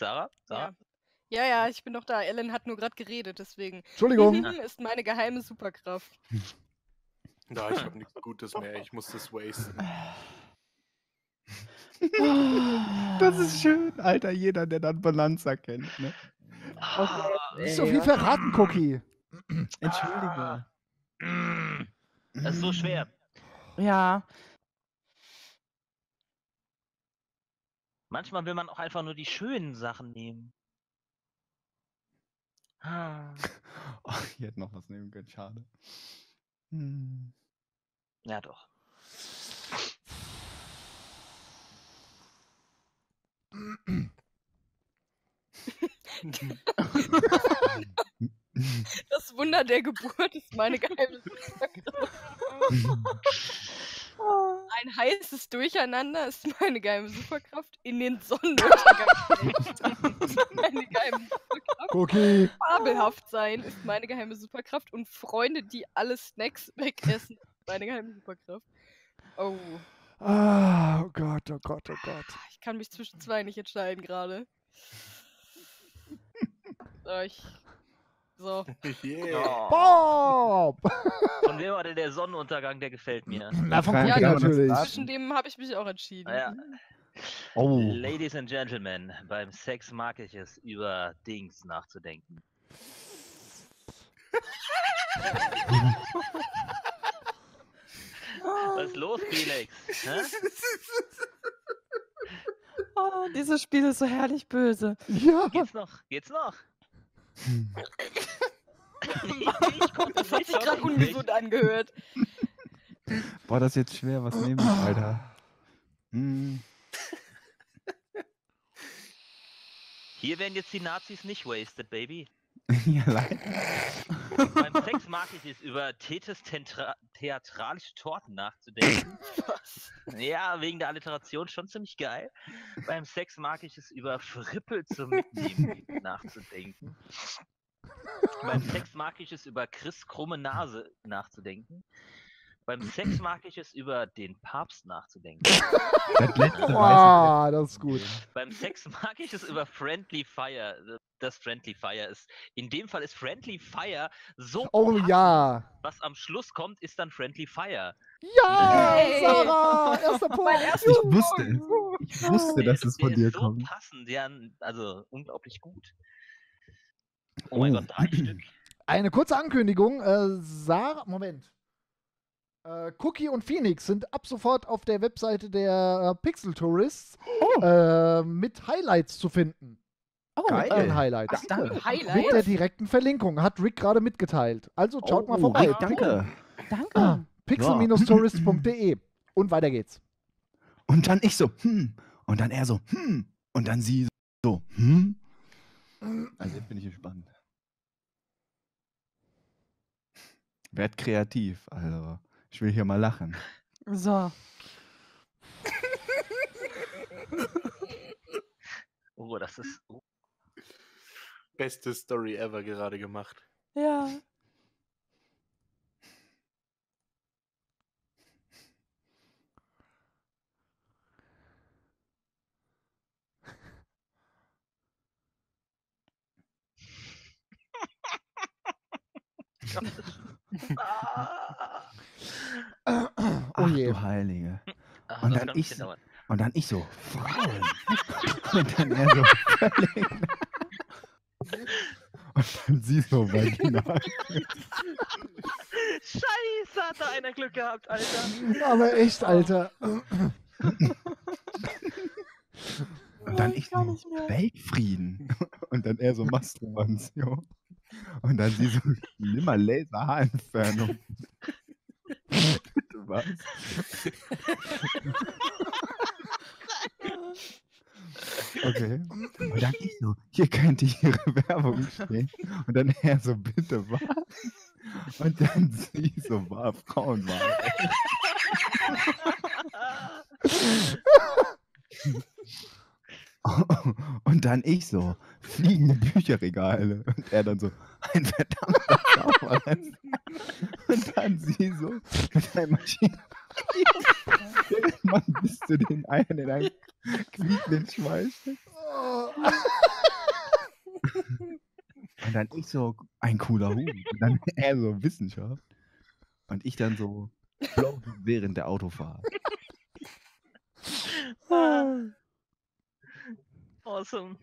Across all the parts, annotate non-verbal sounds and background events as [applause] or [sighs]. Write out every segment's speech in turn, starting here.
Sarah? Sarah? Ja. ja, ja, ich bin noch da. Ellen hat nur gerade geredet, deswegen. Entschuldigung. ist meine geheime Superkraft. [laughs] Da, ich habe nichts Gutes mehr. Ich muss das wasten. [laughs] Das ist schön, Alter. Jeder, der dann Bonanza kennt. Ne? Nicht so viel verraten, Cookie. Entschuldige. Das ist so schwer. Ja. Manchmal will man auch einfach nur die schönen Sachen nehmen. Ah. [laughs] Oh, ich hätte noch was nehmen können, schade. Hm. Ja, doch. Das Wunder der Geburt ist meine geheime Superkraft. [laughs] [laughs] Ein heißes Durcheinander ist meine geheime Superkraft. In den [laughs] Sonnenuntergang ist meine geheime Superkraft. Cookie. Fabelhaft sein ist meine geheime Superkraft. Und Freunde, die alle Snacks wegessen, ist meine geheime Superkraft. Oh. Ah, oh Gott, oh Gott, oh Gott. Ich kann mich zwischen zwei nicht entscheiden gerade. So, ich. So. [laughs] Yeah. Bob! Von wem war denn der Sonnenuntergang? Der gefällt mir. Na, von Ja, natürlich. Zwischen dem habe ich mich auch entschieden. Ja. Oh. Ladies and Gentlemen, beim Sex mag ich es, über Dings nachzudenken. Was ist los, Felix? Oh, dieses Spiel ist so herrlich böse. Ja. Geht's noch? Geht's noch? Ich konnte Das hat sich gerade ungesund angehört. Boah, das ist jetzt schwer. Was nehme ich, Alter? Hm. Hier werden jetzt die Nazis nicht wasted, Baby. [laughs] ja, leider. Beim Sex mag ich es, über tentra- theatralische Torten nachzudenken. [laughs] Ja, wegen der Alliteration schon ziemlich geil. Beim Sex mag ich es, über Frippel zum Mitnehmen [laughs] nachzudenken. Beim Sex mag ich es, über Chris krumme Nase nachzudenken. Beim Sex mag ich es, über den Papst nachzudenken. Das letzte Ah, das ist gut. Beim Sex mag ich es über Friendly Fire. Das Friendly Fire ist. In dem Fall ist Friendly Fire so. Oh passend. ja. Was am Schluss kommt, ist dann Friendly Fire. Ja, Yay. Sarah, erster [laughs] Punkt. ich. Wusste es. Ich wusste, dass es von dir ist so kommt. passend, ja, also unglaublich gut. Oh mein Oh. Gott, drei [clears throat] Stück. Eine kurze Ankündigung. Äh, Sarah, Moment. Äh, Cookie und Phoenix sind ab sofort auf der Webseite der äh, Pixel Tourists Oh. äh, mit Highlights zu finden. Oh, Geil. Äh, Highlights. Danke. Mit der Highlight. direkten Verlinkung. Hat Rick gerade mitgeteilt. Also schaut mal Oh, vorbei. Rick, danke. danke. Pixel-tourist.de. Und weiter geht's. Und dann ich so, hm. Und dann er so, hm. Und dann sie so, hm. Also jetzt bin ich gespannt. Werd kreativ, also. Ich will hier mal lachen. So. Oh, das ist. Oh. Beste Story ever gerade gemacht. Ja. Oh Ach je. du Heilige. Ah, Und dann ich-. Und dann ich so, Frauen. [laughs] Und dann er so, völlig. Und dann sie so, Vagina. Scheiße, hat da einer Glück gehabt, Alter. Aber echt, Alter. Und dann ich so. Weltfrieden. Und dann er so, Masturbation. Und dann sie so, nimmer Laserhaarentfernung. Bitte [laughs] was? Okay. Und dann ich so, hier könnte ihre [laughs] Werbung stehen. Und dann er so, bitte was? Und dann sie so, war Frauenwahl. Und dann ich so, fliegende Bücherregale. Und er dann so, ein verdammter Zauberrest. Und dann sie so, mit einer Maschine. [laughs] Man bis zu den Eiern in einen quiekenden Schweiß. [laughs] Und dann ich so, ein cooler Hut. Und dann [laughs] er so, Wissenschaft. Und ich dann so, während der Autofahrt. Ah, awesome.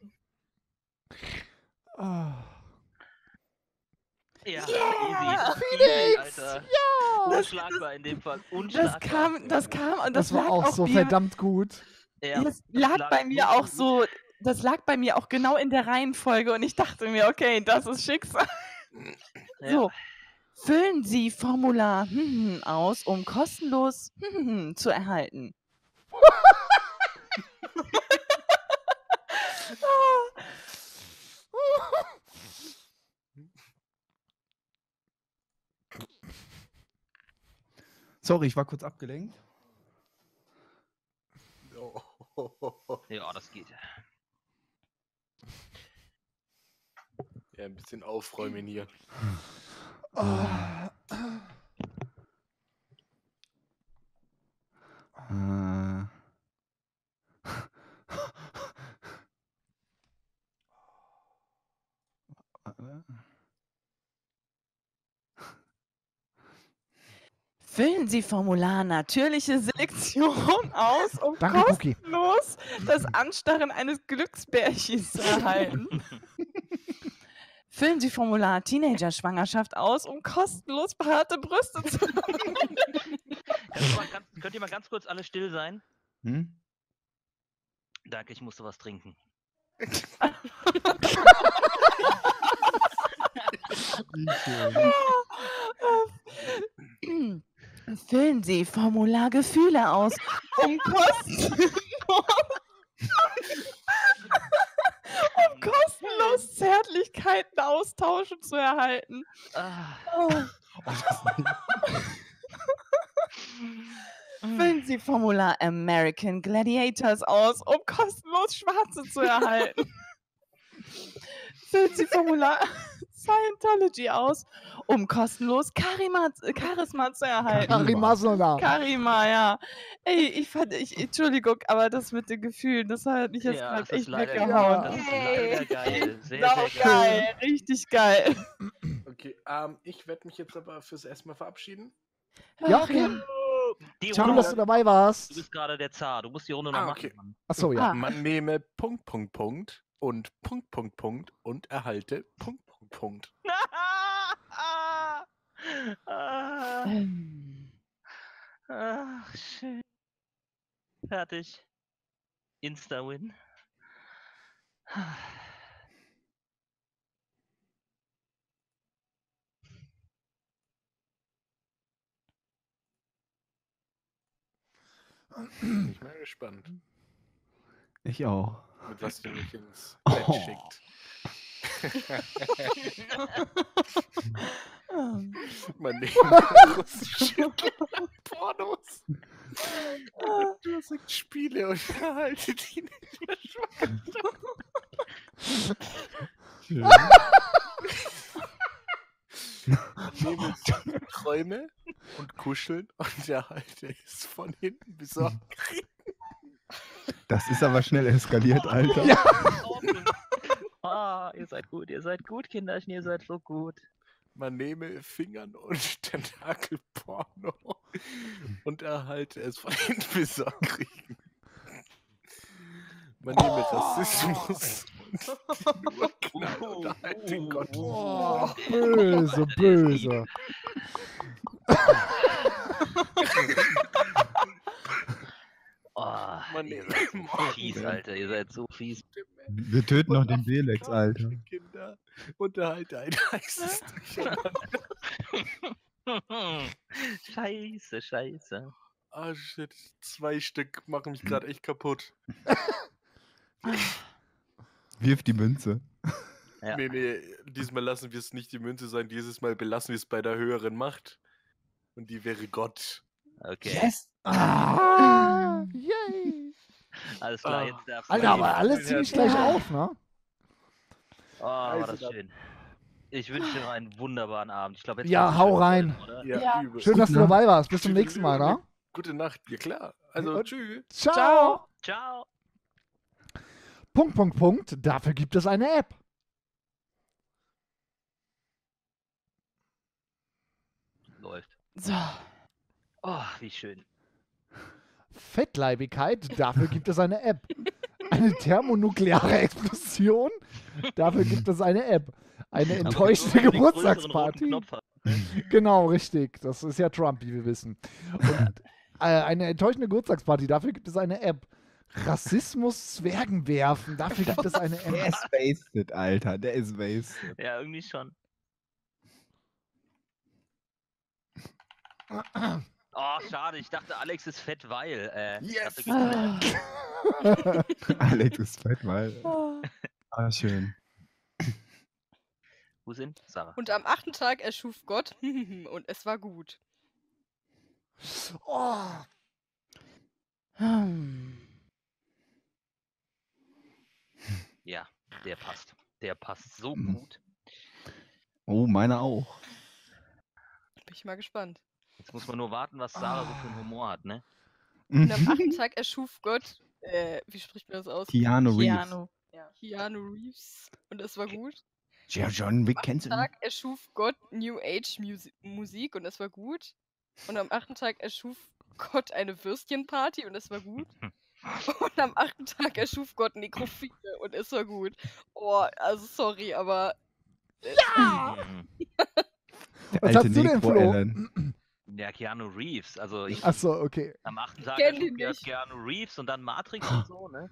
Ah. Ja, Yeah! easy. Easy, Alter. Ja! Unschlagbar in dem Fall. Unschlagbar. Das kam, das kam und das, Das war lag auch so mir, verdammt gut. Ja, Das lag lag bei mir auch gut. so, das lag bei mir auch genau in der Reihenfolge und ich dachte mir, okay, das ist Schicksal. Ja. So, füllen Sie Formular hm, aus, um kostenlos hm, zu erhalten. [laughs] Sorry, ich war kurz abgelenkt. Oh. [laughs] Ja, das geht. Ja, ein bisschen aufräumen hier. Ah. Äh. Füllen Sie Formular natürliche Selektion [laughs] aus, um Danke, Cookie. kostenlos das Anstarren eines Glücksbärchens zu erhalten. [laughs] Füllen Sie Formular Teenager-Schwangerschaft aus, um kostenlos behaarte Brüste zu erhalten. Ganz, könnt ihr mal ganz kurz alle still sein? Hm? Danke, ich musste was trinken. [laughs] Füllen Sie Formular Gefühle aus, um [laughs] kostenlos, um kostenlos Zärtlichkeiten austauschen zu erhalten. Ah, Oh. [laughs] Füllen Sie Formular American Gladiators aus, um kostenlos Schwarze zu erhalten. [laughs] Füllen Sie Formular Scientology aus, um kostenlos Karima, Charisma zu erhalten. Karimasona. Karima, ja. Ey, ich fand, ich, Entschuldigung, aber das mit den Gefühlen, das hat mich jetzt ja, gerade das echt weggehauen. Das ist Ey. leider geil. [laughs] Sehr, sehr geil. geil, richtig geil. Okay, ähm, ich werde mich jetzt aber fürs erste Mal verabschieden. Ja, okay. Die Schön, dass du dabei warst. du bist gerade der Zar. Du musst die Runde noch Ah, machen. okay. Mann. Achso, ja. Ah. Man nehme Punkt, Punkt, Punkt und Punkt, Punkt, Punkt und erhalte Punkt, Punkt, [laughs] ah, ah, schön. Fertig. Insta-Win. Bin ich mal gespannt, Ich auch. mit was du mich ins Oh. Bett schickt. [laughs] Man nehme [laughs] russische Pornos. Und du sagst Spiele und [laughs] erhalte die Schön. Man nehme Träume und kuscheln und erhalte es von hinten besorgt. Das ist aber schnell eskaliert, Alter. Ja. Ah, ihr seid gut, ihr seid gut, Kinderchen, ihr seid so gut. Man nehme Fingern und [laughs] Tentakelporno und erhalte es von hinten besorgt kriegen. Man nehme Rassismus und nur Knall und erhalte Gott. Oh, böse, böse. Oh, Man ihr nehme seid so fies, Alter, ihr seid so fies. Wir töten noch den Belex, Alter. Kinder und erhalte ein heißes [laughs] scheiße, scheiße. Ah shit, zwei Stück machen mich gerade echt kaputt. Wirf die Münze. Ja. Nee, nee, diesmal lassen wir es nicht die Münze sein, dieses Mal belassen wir es bei der höheren Macht. Und die wäre Gott. Okay, Ah, yay. Alles klar, ah. jetzt darfst Alter, aber alles ziemlich gleich auf, ne? Oh, war das schön. Ich wünsche dir noch einen wunderbaren Abend. Ich glaub, jetzt ja, hau rein. Ja, ja. Schön, dass du dabei warst. Bis zum nächsten Mal, ne? Gute Nacht. Ja, klar. Also, tschüss. Ciao. Ciao. Punkt, Punkt, Punkt. Dafür gibt es eine App. Läuft. So. Oh, wie schön. Fettleibigkeit, dafür gibt es eine App. Eine thermonukleare Explosion, dafür gibt es eine App. Eine roten Geburtstagsparty. Ne? Genau, richtig. Das ist ja Trump, wie wir wissen. Und äh, eine enttäuschende Geburtstagsparty, dafür gibt es eine App. Rassismus Zwergen werfen, dafür gibt es eine Der App. ist wasted, Alter. Der ist wasted. Ja, irgendwie schon. [clears throat] Schade. Ich dachte, Alex ist fett, weil. Äh, Yes! [laughs] Alex ist fett, weil. Ah. Ah, schön. Wo sind? Sarah. Und am achten Tag erschuf Gott [laughs] und es war gut. Oh, Hm. Ja, der passt. Der passt so Mhm. gut. Oh, meiner auch. Bin ich mal gespannt. Jetzt muss man nur warten, was Sarah so für einen Humor hat, ne? Und am achten Tag erschuf Gott, äh, wie spricht man das aus? Keanu Reeves. Keanu. Keanu Reeves und es war gut. Ja, John Wick Am kennst achten du nicht? Tag erschuf Gott New Age Musi Musik und es war gut. Und am achten Tag erschuf Gott eine Würstchenparty und es war gut. [laughs] Und am achten Tag erschuf Gott Nekrophile und es war gut. Oh, also sorry, aber Mhm. [laughs] Der was alte hast du denn, Flo? Ja, Keanu Reeves. Also ich, Achso, okay. am achten Tag nicht. Keanu Reeves und dann Matrix [gasps] und so, ne?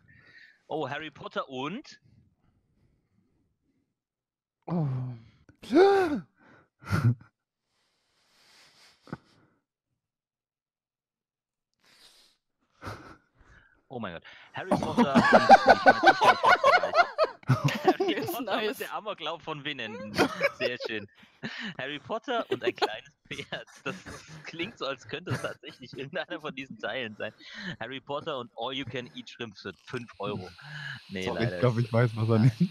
Oh, Harry Potter und? Oh. Oh mein Gott. Harry [laughs] Potter [laughs] Harry Potter nice. und der Amoklauf von Winnen. [laughs] Sehr schön. Harry Potter und ein kleines [laughs] Pferd. Das klingt so, als könnte es tatsächlich irgendeiner von diesen Teilen sein. Harry Potter und All You Can Eat Shrimps für 5 Euro. Nee, Sorry, leider. ich glaube, ich weiß, was er nimmt.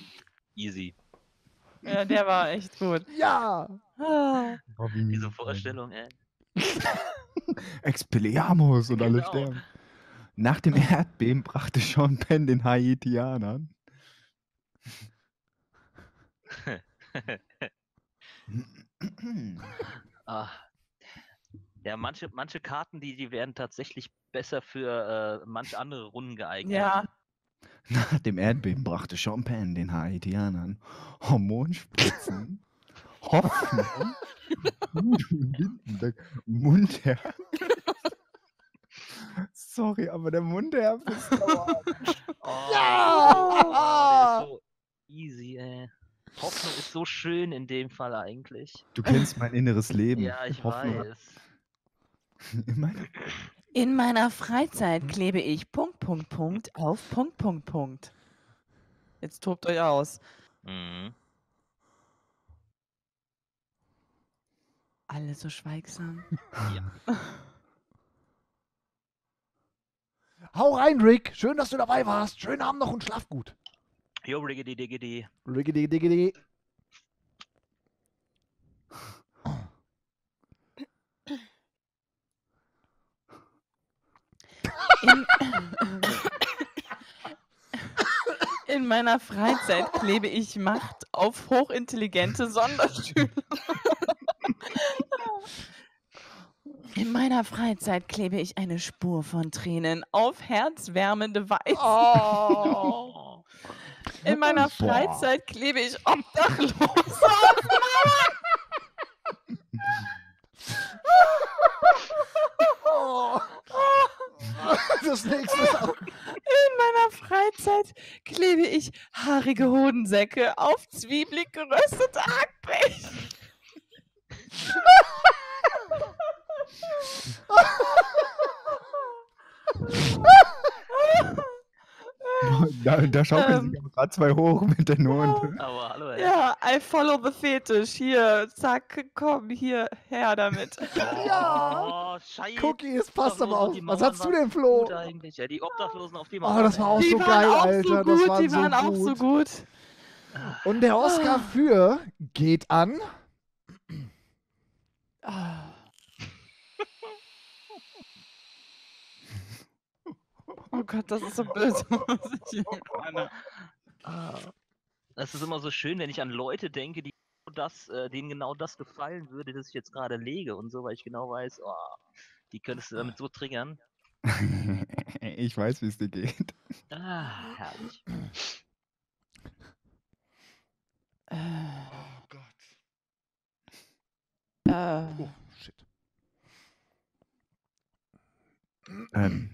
Easy. Ja, der war echt gut. Ja! Ah. Diese Vorstellung, ey. Expelliarmus und alle Genau. sterben. Nach dem Erdbeben brachte Sean Penn den Haitianern. [laughs] Ah. Ja, manche, manche Karten, die, die werden tatsächlich besser für äh, manche andere Runden geeignet. Ja, Nach dem Erdbeben brachte Penn den Haitianern Hormonspritzen, [laughs] Hoffnung, Mundherr. Sorry, aber der Mundherr ist. [laughs] Oh, Ja! der ist so. Hoffnung ist so schön in dem Fall eigentlich. Du kennst mein inneres Leben. Ja, ich Hoffnung. weiß. [laughs] In meiner- in meiner Freizeit klebe ich Punkt, Punkt, Punkt auf Punkt, Punkt, Punkt. Jetzt tobt euch aus. Mhm. Alle so schweigsam. [laughs] Hau rein, Rick. Schön, dass du dabei warst. Schönen Abend noch und schlaf gut. Jo, riggedy diggedy. Riggedy diggedy. In, in meiner Freizeit klebe ich Macht auf hochintelligente Sonderschüler. In meiner Freizeit klebe ich eine Spur von Tränen auf herzwärmende Weiß. Oh. In meiner. Freizeit klebe ich Obdachlose. Oh. Das nächste ist auch. In meiner Freizeit klebe ich haarige Hodensäcke auf zwiebelig geröstete Hackbrech. [laughs] Da, da schaukeln Ähm. sich aber gerade zwei hoch mit der Note. Aber hallo, ey. Ja, I follow the fetish. Hier, zack, komm, hier, her damit. [laughs] Ja. Oh, scheiße. Cookie, es passt aber auch. Die Was hast du denn, Flo? Ja, die Obdachlosen auf die Oh, Mauern. das war auch. Die so waren geil, auch Alter. so Das gut, war die so waren auch so gut. gut. Und der Oscar [sighs] für geht an. Ah. Oh Gott, das ist so böse. [laughs] hier meine. Ah. Das ist immer so schön, wenn ich an Leute denke, die das, äh, denen genau das gefallen würde, das ich jetzt gerade lege und so, weil ich genau weiß, oh, die könntest du damit so triggern. [laughs] ich weiß, wie es dir geht. Ah, herrlich. Äh, Oh Gott. äh, Oh, shit. Ähm,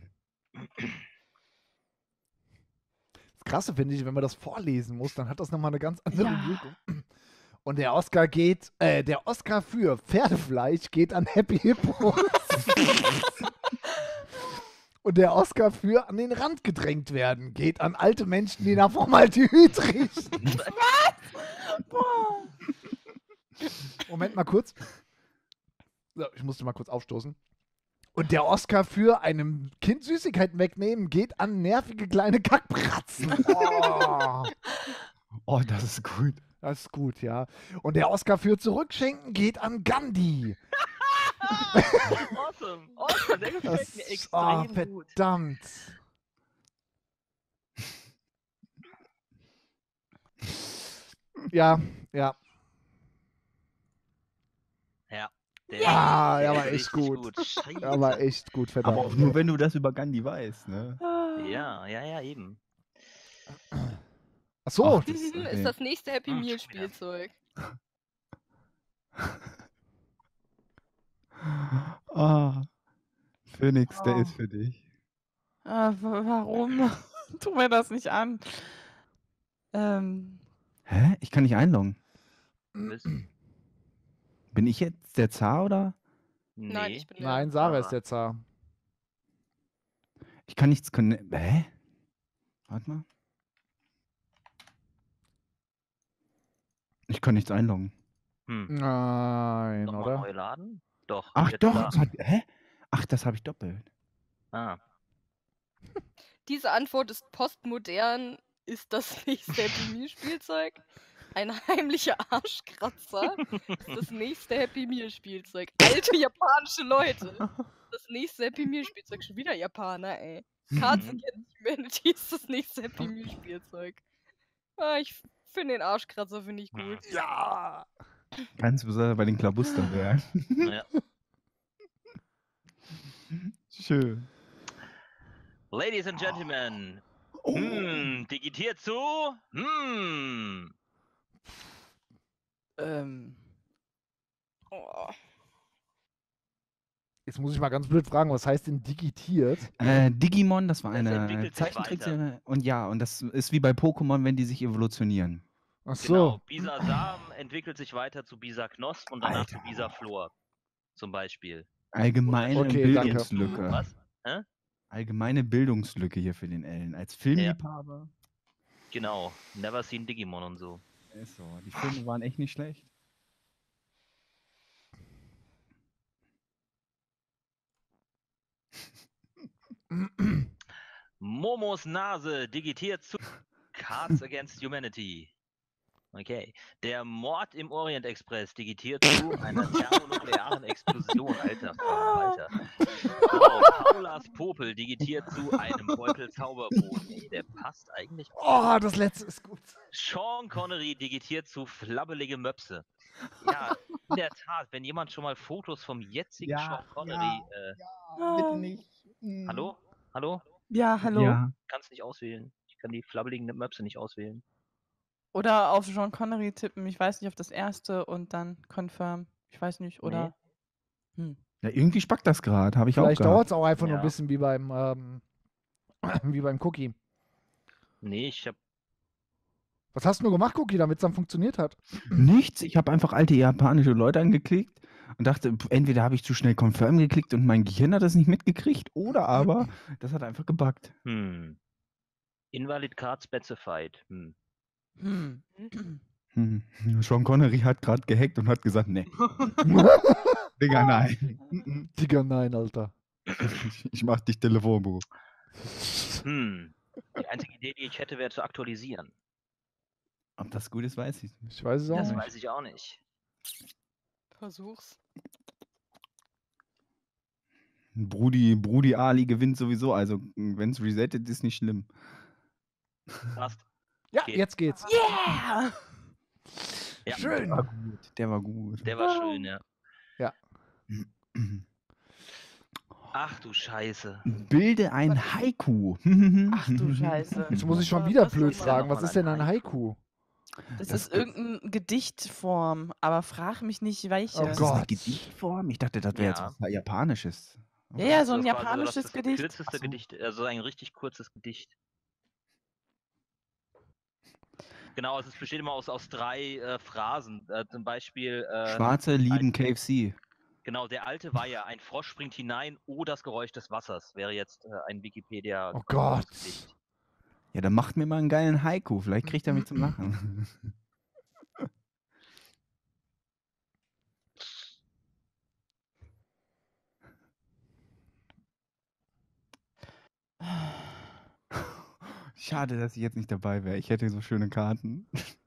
Krasse finde ich, wenn man das vorlesen muss, dann hat das nochmal eine ganz andere Ja. Wirkung. [clears throat] Und der Oscar geht, äh, der Oscar für Pferdefleisch geht an Happy Hippo. [laughs] Und der Oscar für an den Rand gedrängt werden geht an alte Menschen, die nach Formaldehyd riechen. [laughs] boah. Moment mal kurz. So, ich musste mal kurz aufstoßen. Und der Oscar für einem Kind Süßigkeiten wegnehmen geht an nervige kleine Kackbratzen. [laughs] Oh, oh, das ist gut. das ist gut, ja. Und der Oscar für Zurückschenken geht an Gandhi. [laughs] awesome, awesome, der gefällt Das, mir oh, extrem gut. verdammt. Ja, ja. Ja. Ah, der der war ist echt richtig gut. Scheiße. Der war echt gut, verdammt. Aber auch nur, wenn du das über Gandhi weißt, ne? Ja, ja, ja, eben. Ach so, Ach, das- okay. ist das nächste Happy Meal. Spielzeug. [laughs] Ah, Phoenix, der Oh. ist für dich. Ah, wa- warum? [laughs] tu mir das nicht an. Ähm, Hä? Ich kann nicht einloggen. Bin ich jetzt der Zar oder? Nein, Nee. ich bin der- nein, Sarah ist der Zar. Ich kann nichts conne- Hä? Warte mal. Ich kann nichts einloggen. Hm. Nein, Nochmal oder? neu laden? Doch. Ach doch, das hat, hä? Ach, das habe ich doppelt. Ah. [laughs] Diese Antwort ist postmodern. Ist das nächste Happy Meal Spielzeug? [laughs] Ein heimlicher Arschkratzer ist das [laughs] nächste Happy Meal Spielzeug. Alte japanische Leute. Das nächste Happy Meal Spielzeug. Schon wieder Japaner, ey. Cards Mhm. Against Humanity ist das nächste Happy Meal Spielzeug. Ah, ich finde den Arschkratzer finde ich gut. Ja. Ganz besonders bei den Klabusterbären. Ja. [laughs] Schön. Ladies and Gentlemen, Oh. hm, digitiert zu, hm, ähm, Oh. Jetzt muss ich mal ganz blöd fragen, was heißt denn digitiert? Äh, Digimon, das war Das eine sich Zeichentrickserie. Und ja, und das ist wie bei Pokémon, wenn die sich evolutionieren. Ach so. genau, Bisa Samen entwickelt sich weiter zu Bisa Knosp und danach Alter. zu Bisa Flor, zum Beispiel. Allgemeine Okay. Bildungslücke. Was? Allgemeine Bildungslücke hier für den Ellen. Als Filmliebhaber. Genau, Never Seen Digimon und so. Ist so. Die Filme waren echt nicht schlecht. Momos Nase digitiert zu [laughs] Cards Against Humanity. Okay. Der Mord im Orient Express digitiert zu einer thermonuklearen Explosion. Alter, Alter. Paulas Popel digitiert zu einem Beutel Zauberboden. Ey, der passt eigentlich. Oh, das letzte ist gut. Sean Connery digitiert zu flabbelige Möpse. Ja, in der Tat, wenn jemand schon mal Fotos vom jetzigen Ja, Sean Connery. Äh, Bitte nicht. hallo? Hallo? ja, hallo. Ja. Kannst nicht auswählen. Ich kann die flabbeligen Möpse nicht auswählen. Oder auf Sean Connery tippen. Ich weiß nicht, auf das erste und dann confirm. Ich weiß nicht, oder? Hm. Ja, irgendwie spackt das gerade. Habe ich auch Vielleicht dauert es auch einfach nur ein Ja. bisschen wie beim, ähm, [clears throat] wie beim Cookie. Nee, ich hab. Was hast du nur gemacht, Cookie, damit es dann funktioniert hat? [clears throat] Nichts. Ich habe einfach alte japanische Leute angeklickt und dachte, entweder habe ich zu schnell Confirm geklickt und mein Gehirn hat das nicht mitgekriegt oder aber [clears throat] das hat einfach gebuggt. Hm. Invalid Card Specified. Hm. Hm. Hm. [laughs] Sean Connery hat gerade gehackt und hat gesagt, nee. [laughs] Digga, nein. Mhm. Digga, nein, Alter. [laughs] Ich, mach dich Telefonbuch. Hm. Die einzige Idee, die ich hätte, wäre zu aktualisieren. Ob das gut ist, weiß ich nicht. Ich weiß es auch Das nicht. weiß ich auch nicht. Versuch's. Brudi, Brudi Ali gewinnt sowieso, also wenn es resettet, ist nicht schlimm. Passt. Ja, Geht. jetzt geht's. Yeah! Ja, Schön. Der war gut. Der war gut. Der war schön, ja. Mhm. Ach du Scheiße. Bilde ein Haiku. Ach du Scheiße. Jetzt muss ich schon Was wieder ist blöd fragen, was ist denn ein Haiku? Das, Das ist irgendeine Gedichtform, aber frag mich nicht welche. Oh Das ist eine Gott. Gedichtform? Ich dachte, das wäre Ja. jetzt was Japanisches. Ja, ja, so ein Das war so japanisches das, das Gedicht. kürzeste so. Gedicht, also ein richtig kurzes Gedicht. Genau, es besteht immer aus, aus drei äh, Phrasen. Äh, zum Beispiel, äh, Schwarze lieben KFC. genau, der alte war ja, ein Frosch springt hinein, oh, das Geräusch des Wassers, wäre jetzt äh, ein Wikipedia. Oh Gott. Ja, dann macht mir mal einen geilen Haiku. Vielleicht kriegt er mich zum Lachen. [laughs] Schade, dass ich jetzt nicht dabei wäre. Ich hätte so schöne Karten. [laughs]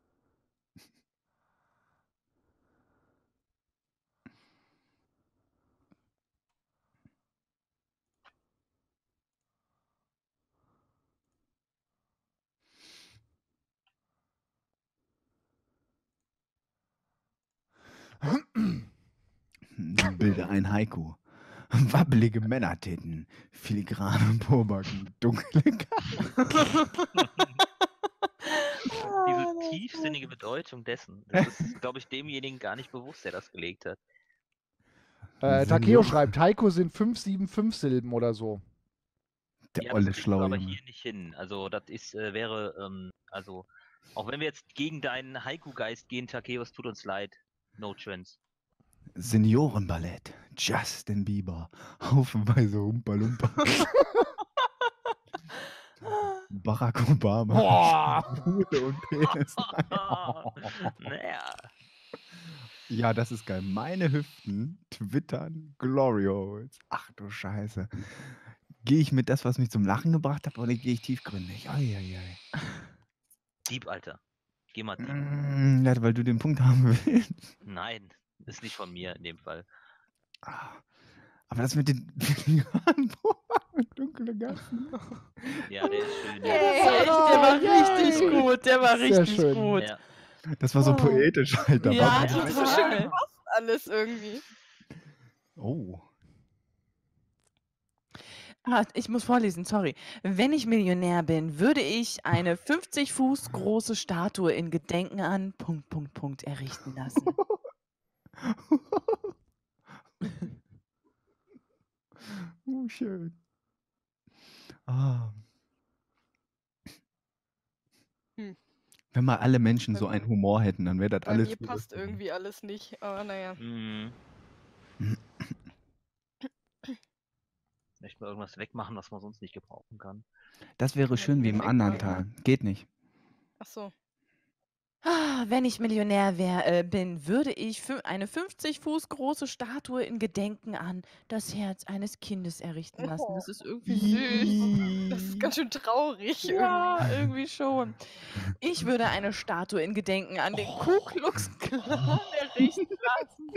Bilde ein Haiku. Wabbelige Männertitten, filigrane Pobacken, dunkle Karten. Diese tiefsinnige Bedeutung dessen, das ist, glaube ich, demjenigen gar nicht bewusst, der das gelegt hat. Äh, Takeo schreibt, Haiku sind 5, 7, 5 Silben oder so. Der Ja, olle schlaue aber hier nicht hin. Also das ist, äh, wäre, ähm, also, auch wenn wir jetzt gegen deinen Haiku-Geist gehen, Takeo, es tut uns leid. No Trends. Seniorenballett, Justin Bieber, [laughs] haufenweise Humpa Lumpa. [laughs] Barack Obama. Boah. Und Penis. [laughs] naja. Ja, das ist geil. Meine Hüften twittern Glorious. Ach du Scheiße. Gehe ich mit das, was mich zum Lachen gebracht hat, oder gehe ich tiefgründig? Eieiei. Dieb, Alter. Geh mal Dieb. Mm, ja, weil du den Punkt haben willst. Nein, ist nicht von mir in dem Fall. Ah, Aber das mit den [laughs] filigranen Pobacken, dunkle Gassen. Ja, der ist schön. Der, Ja. ist echt, der war richtig gut, der war richtig schön. gut. Ja. Das war so Oh. poetisch, Alter. Ja, Warte, Das ist so schön gepasst alles irgendwie. Oh. Ah, ich muss vorlesen, sorry. Wenn ich Millionär bin, würde ich eine 50 Fuß große Statue in Gedenken an Punkt, Punkt, Punkt errichten lassen. [laughs] schön. Ah. Hm. Wenn mal alle Menschen so einen Humor hätten, dann wäre das Bei alles. mir passt lustiger. irgendwie alles nicht, aber naja. Mhm. [clears throat] Möchte mal irgendwas wegmachen, was man sonst nicht gebrauchen kann. Das wäre schön wie im anderen Tal. Geht nicht. Ach so. Ah, Wenn ich Millionär wär, äh, bin, würde ich fü- eine 50 Fuß große Statue in Gedenken an das Herz eines Kindes errichten lassen. Das ist irgendwie süß. Das ist ganz schön traurig Ja, irgendwie schon. Ich würde eine Statue in Gedenken an den Ku Klux Klan [laughs] errichten lassen.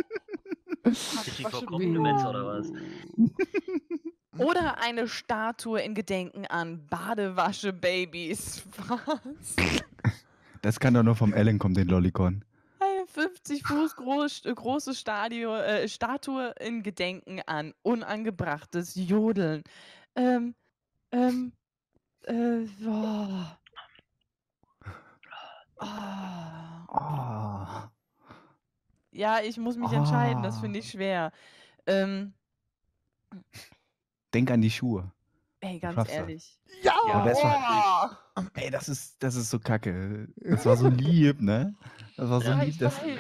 Ist die Kompliments oder was? Oder eine Statue in Gedenken an Badewasche-Babys. [laughs] Was? Das kann doch nur vom Ellen kommen, den Lollikon. Eine 50 Fuß groß, äh, große Stadio, äh, Statue in Gedenken an unangebrachtes Jodeln. Ähm, ähm, äh. Ah. Ah. Ja, ich muss mich entscheiden, das finde ich schwer. Ähm, Denk an die Schuhe. Ey, ganz schaffst das. ehrlich. Ja! Ja, das Oh, Ey, das ist, das ist so kacke. Das war so lieb, ne? Das war so ja, lieb, ich dass. weiß.